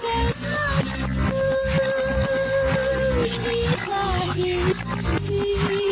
Thank you.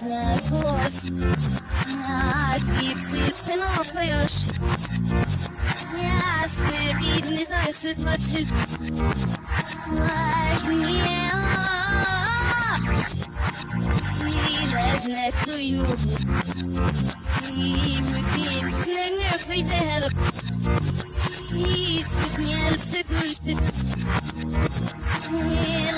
Narkoz Gitsin sen okuyor Yazgı gidiniz ısıtmacı Var niye İleznet duyuyor Mükim sen öpüy ve help İsip niye elbise Yeah.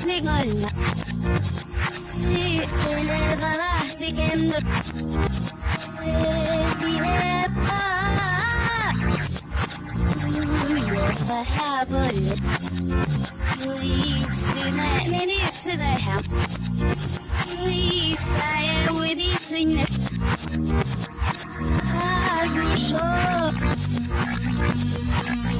Vatni golna Dile varahti kemdur Dile pa Vahabul Yipsina min yipsina ham Yipsaya wadi sinna Hagusho Hagusho